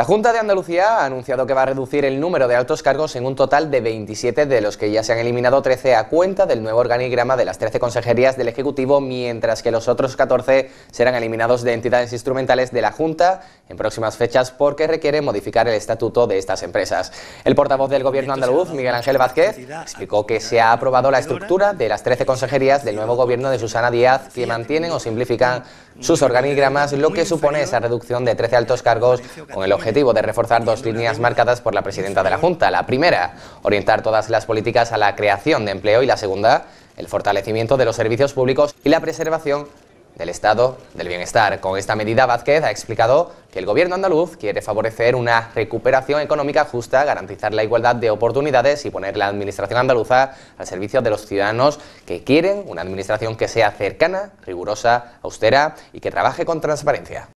La Junta de Andalucía ha anunciado que va a reducir el número de altos cargos en un total de 27, de los que ya se han eliminado 13 a cuenta del nuevo organigrama de las 13 consejerías del Ejecutivo, mientras que los otros 14 serán eliminados de entidades instrumentales de la Junta en próximas fechas porque requiere modificar el estatuto de estas empresas. El portavoz del Gobierno andaluz, Miguel Ángel Vázquez, explicó que se ha aprobado la estructura de las 13 consejerías del nuevo Gobierno de Susana Díaz, que mantienen o simplifican sus organigramas, lo que supone esa reducción de 13 altos cargos con el objetivo de reforzar dos líneas marcadas por la presidenta de la Junta. La primera, orientar todas las políticas a la creación de empleo y la segunda, el fortalecimiento de los servicios públicos y la preservación del estado del bienestar. Con esta medida, Vázquez ha explicado que el gobierno andaluz quiere favorecer una recuperación económica justa, garantizar la igualdad de oportunidades y poner la administración andaluza al servicio de los ciudadanos que quieren una administración que sea cercana, rigurosa, austera y que trabaje con transparencia.